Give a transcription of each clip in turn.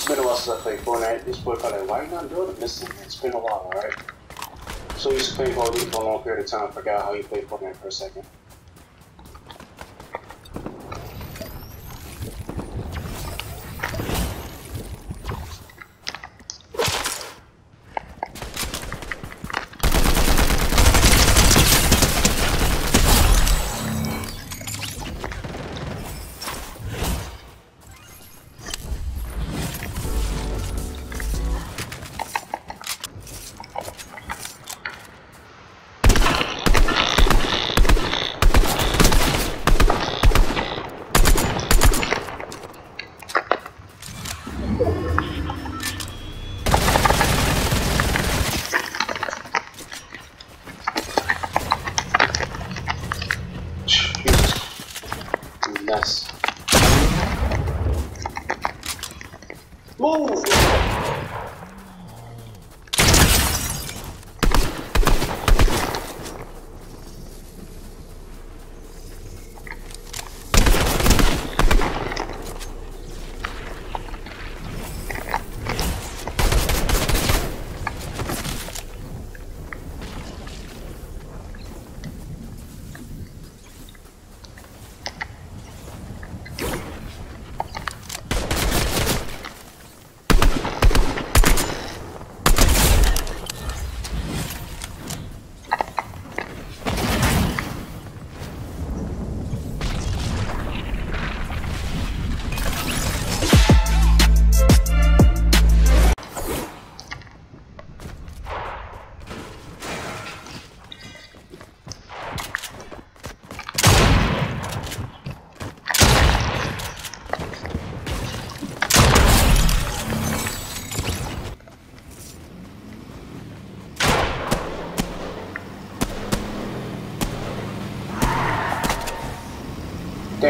It's been a while since I played Fortnite. This boy probably why you not doing it? Listen, it's been a while, alright? So I used to play Call for a long period of time. I forgot how you play Fortnite for a second.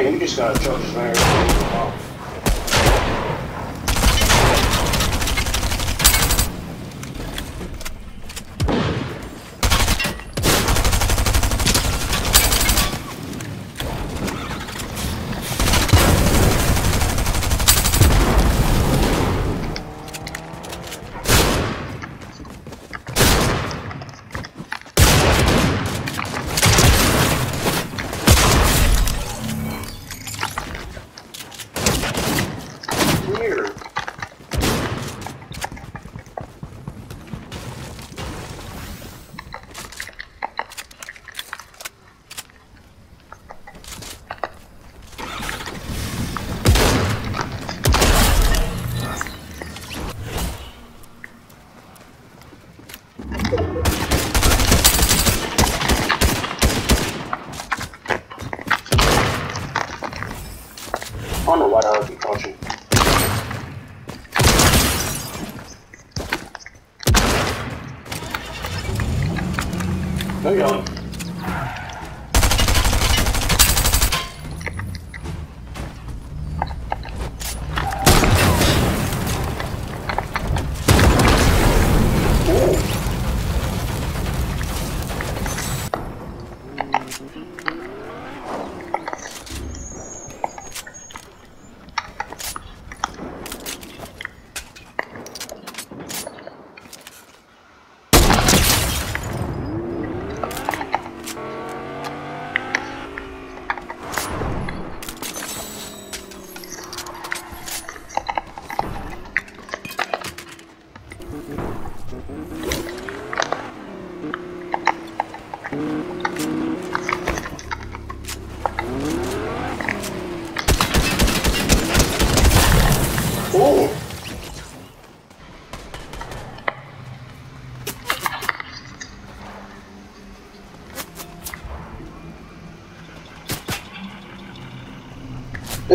Damn, you just got a truck just ran I don't know why that would. No, you don't.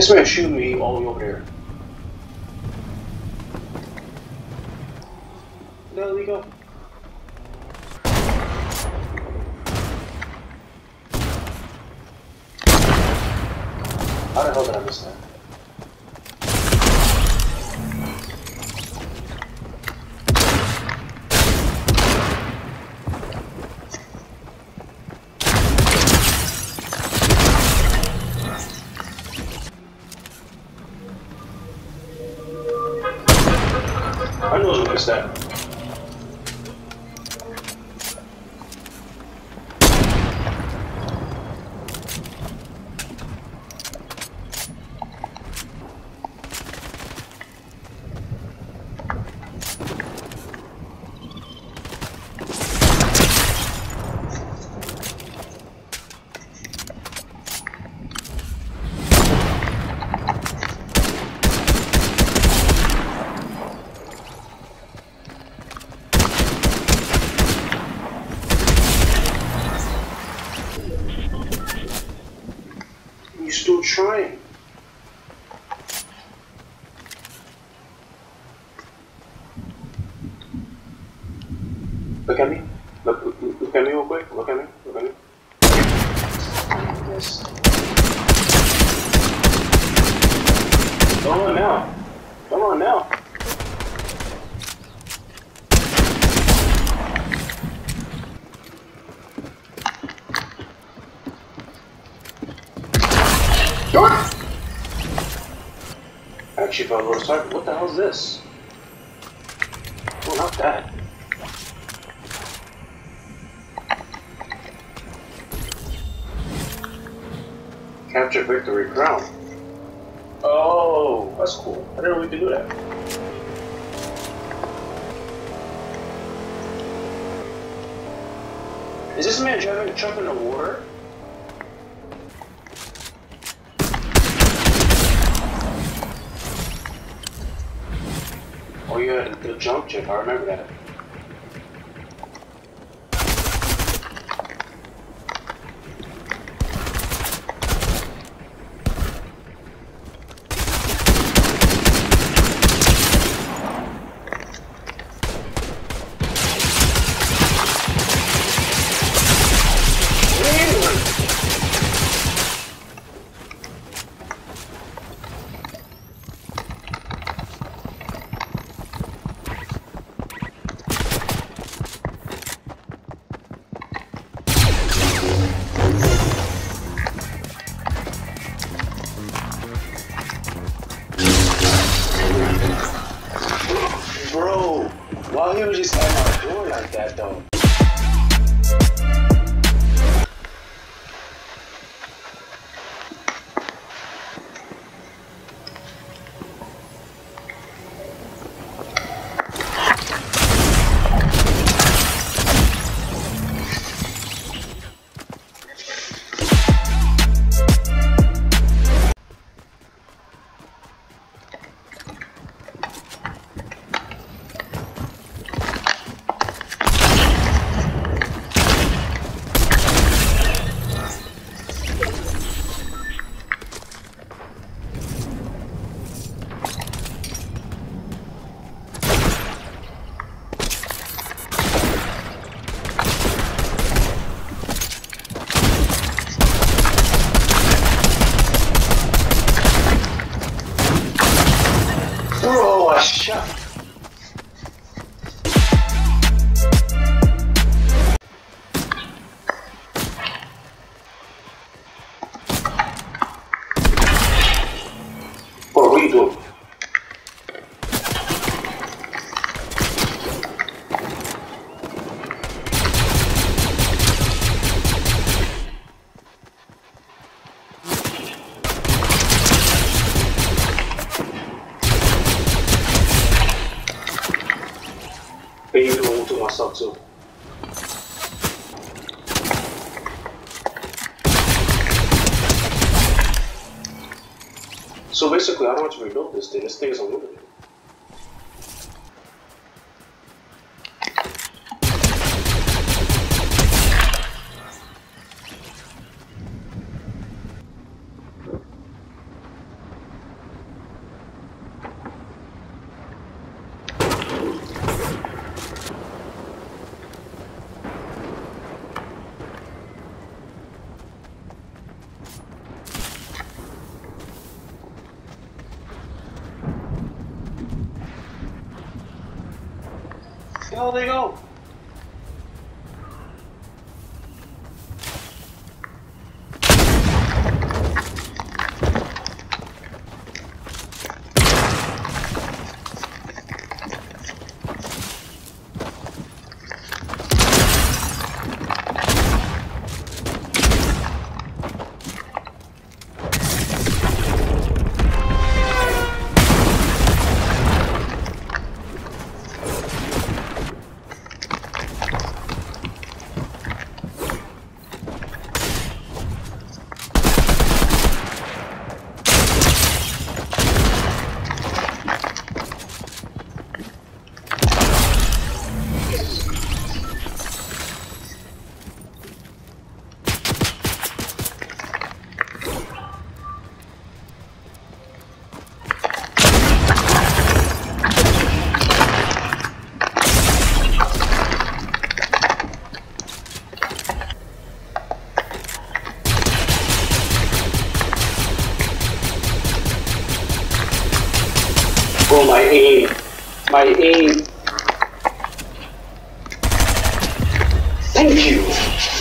This man shooting me all the way over there. There we go. How the hell did I miss that? I know it was that. Look at me. Look, look, look at me real quick. Look at me. Look at me. Yes. Come on now. Come on now. I actually, felt a little sorry. What the hell is this? Oh, not that. Capture victory crown. Oh, that's cool. I didn't know we could do that. Is this man driving a truck in the water? Oh yeah, the jump chip, I remember that. Was just at my door like that though? To myself too. So basically, I don't want to rebuild this thing. This thing is unlimited. Hell, they go. My aim. Thank you.